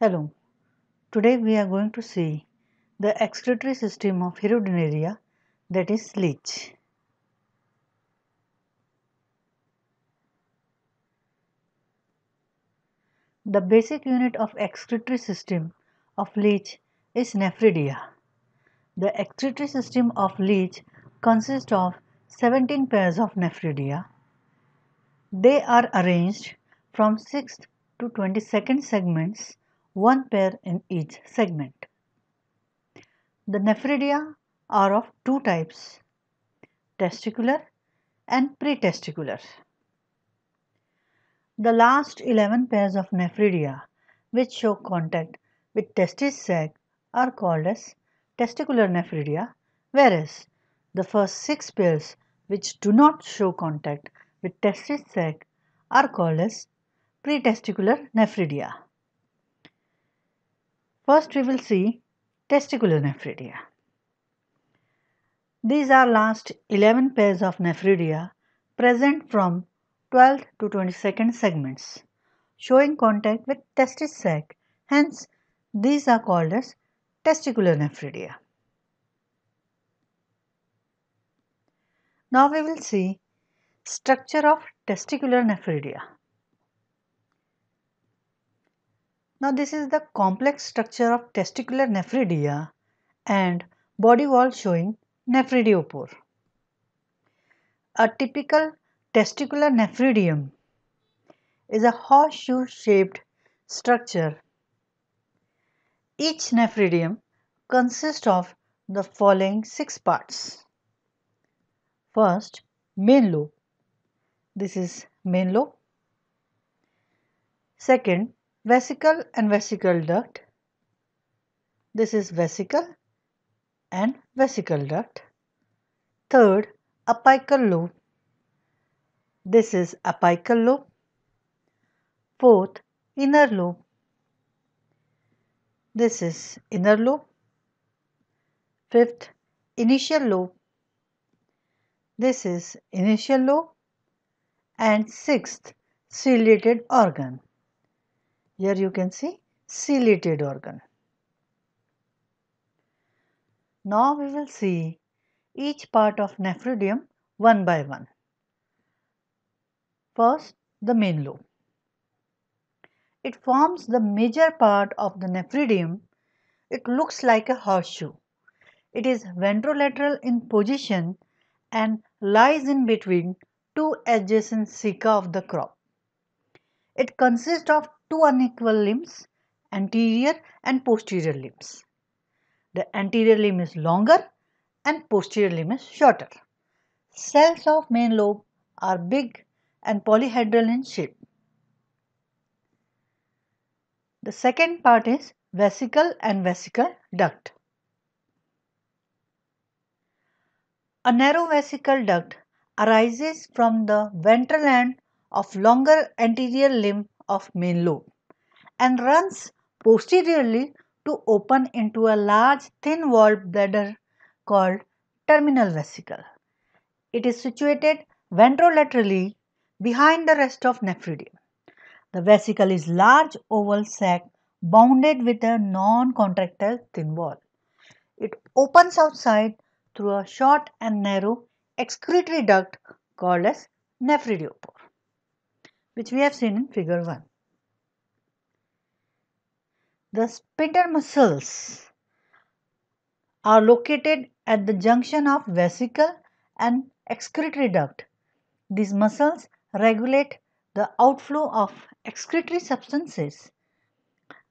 Hello, today we are going to see the excretory system of Hirudinaria that is leech. The basic unit of excretory system of leech is nephridia. The excretory system of leech consists of 17 pairs of nephridia. They are arranged from 6th to 22nd segments one pair in each segment. The nephridia are of two types testicular and pretesticular. The last 11 pairs of nephridia which show contact with testis sac are called as testicular nephridia whereas the first 6 pairs which do not show contact with testis sac are called as pretesticular nephridia. First we will see testicular nephridia. These are last 11 pairs of nephridia present from 12th to 22nd segments showing contact with testis sac. Hence, these are called as testicular nephridia. Now we will see structure of testicular nephridia. Now this is the complex structure of testicular nephridia and body wall showing nephridiopore. A typical testicular nephridium is a horseshoe shaped structure. Each nephridium consists of the following six parts. First, main lobe. This is main lobe. Second, vesicle and vesicle duct. This is vesicle and vesicle duct. Third, apical lobe. This is apical lobe. Fourth, inner lobe. This is inner lobe. Fifth, initial lobe. This is initial lobe. And sixth, ciliated organ. Here you can see ciliated organ. Now we will see each part of nephridium one by one. First, the main lobe. It forms the major part of the nephridium. It looks like a horseshoe. It is ventrolateral in position and lies in between two adjacent ceca of the crop. It consists of two unequal limbs, anterior and posterior limbs. The anterior limb is longer and posterior limb is shorter. Cells of main lobe are big and polyhedral in shape. The second part is vesicle and vesicle duct. A narrow vesicle duct arises from the ventral end of longer anterior limb of main lobe and runs posteriorly to open into a large thin walled bladder called terminal vesicle. It is situated ventrolaterally behind the rest of nephridium. The vesicle is large oval sac bounded with a non-contractile thin wall. It opens outside through a short and narrow excretory duct called as nephridiopore which we have seen in figure 1. The sphincter muscles are located at the junction of vesicle and excretory duct. These muscles regulate the outflow of excretory substances.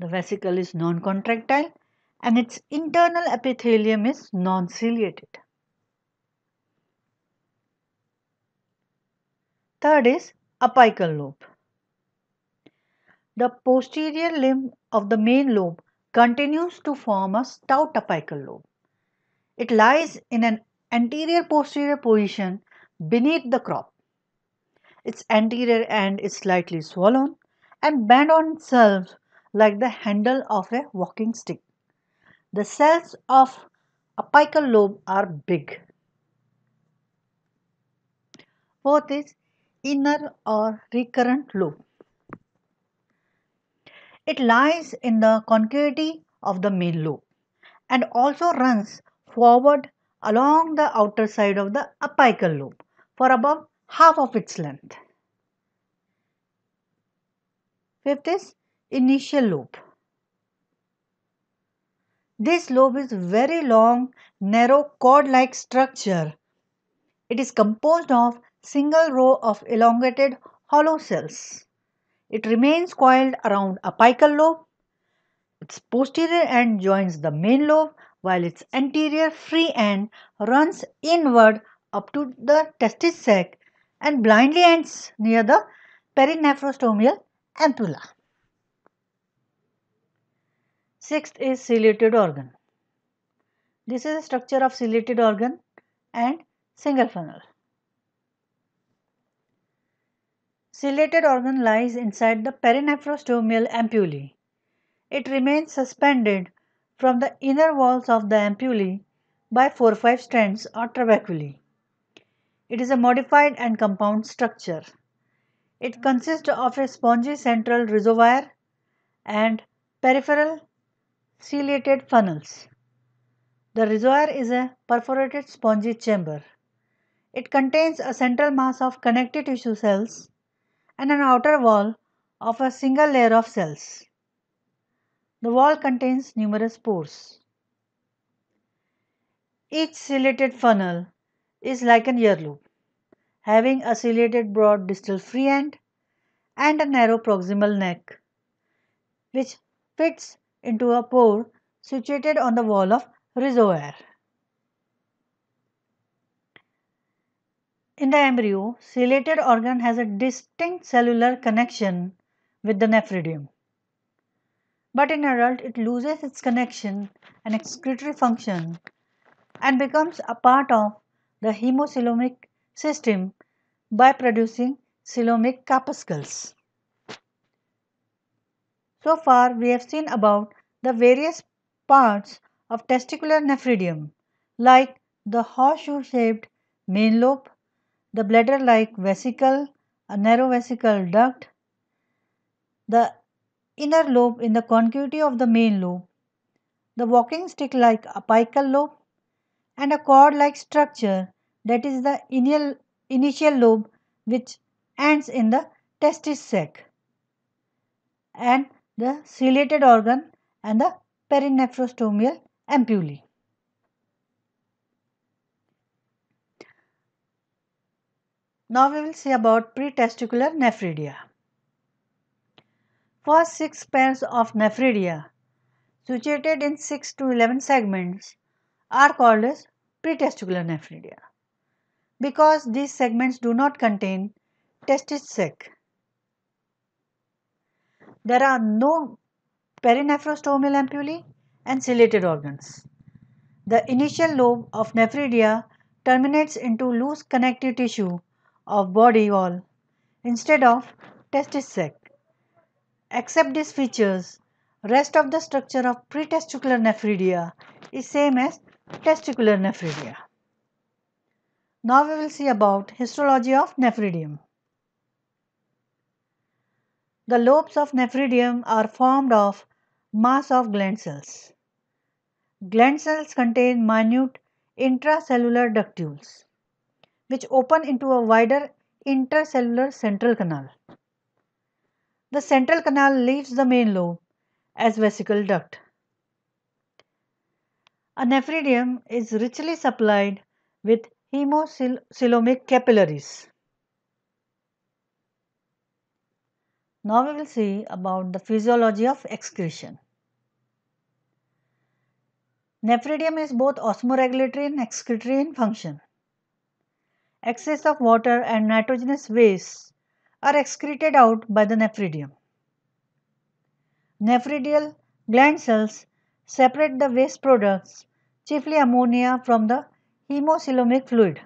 The vesicle is non-contractile and its internal epithelium is non-ciliated. Third is apical lobe. The posterior limb of the main lobe continues to form a stout apical lobe. It lies in an anterior posterior position beneath the crop. Its anterior end is slightly swollen and bent on itself like the handle of a walking stick. The cells of apical lobe are big. Fourth is inner or recurrent lobe. It lies in the concavity of the main lobe and also runs forward along the outer side of the apical lobe for about half of its length. Fifth is initial lobe. This lobe is very long, narrow cord-like structure. It is composed of single row of elongated hollow cells. It remains coiled around apical lobe. Its posterior end joins the main lobe while its anterior free end runs inward up to the testis sac and blindly ends near the perinephrostomial ampulla. Sixth is ciliated organ. This is a structure of ciliated organ and single funnel. Ciliated organ lies inside the perinephrostomial ampullae. It remains suspended from the inner walls of the ampullae by 4-5 strands or trabeculae. It is a modified and compound structure. It consists of a spongy central reservoir and peripheral ciliated funnels. The reservoir is a perforated spongy chamber. It contains a central mass of connective tissue cells and an outer wall of a single layer of cells. The wall contains numerous pores. Each ciliated funnel is like an earlobe, having a ciliated broad distal free end and a narrow proximal neck, which fits into a pore situated on the wall of reservoir. In the embryo, ciliated organ has a distinct cellular connection with the nephridium. But in adult, it loses its connection and excretory function and becomes a part of the hemocoelomic system by producing coelomic corpuscles. So far, we have seen about the various parts of testicular nephridium like the horseshoe shaped main lobe, the bladder like vesicle, a narrow vesicle duct, the inner lobe in the concavity of the main lobe, the walking stick like apical lobe, and a cord like structure that is the initial, initial lobe which ends in the testis sac, and the ciliated organ and the perinephrostomial ampullae. Now we will see about pretesticular nephridia. First six pairs of nephridia situated in 6 to 11 segments are called as pretesticular nephridia because these segments do not contain testis sac. There are no perinephrostomial ampullae and ciliated organs. The initial lobe of nephridia terminates into loose connective tissue of body wall instead of testis sac. Except these features, rest of the structure of pretesticular nephridia is same as testicular nephridia. Now we will see about histology of nephridium. The lobes of nephridium are formed of mass of gland cells. Gland cells contain minute intracellular ductules which open into a wider intercellular central canal. The central canal leaves the main lobe as vesicle duct. A nephridium is richly supplied with hemocoelomic capillaries. Now we will see about the physiology of excretion. Nephridium is both osmoregulatory and excretory in function. Excess of water and nitrogenous wastes are excreted out by the nephridium. Nephridial gland cells separate the waste products, chiefly ammonia, from the hemocoelomic fluid.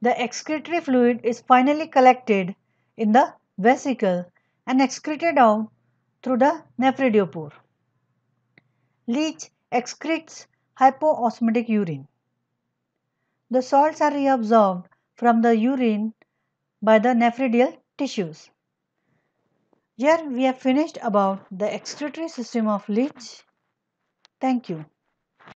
The excretory fluid is finally collected in the vesicle and excreted out through the nephridiopore. Leech excretes hypoosmotic urine. The salts are reabsorbed from the urine by the nephridial tissues. Here we have finished about the excretory system of leech. Thank you.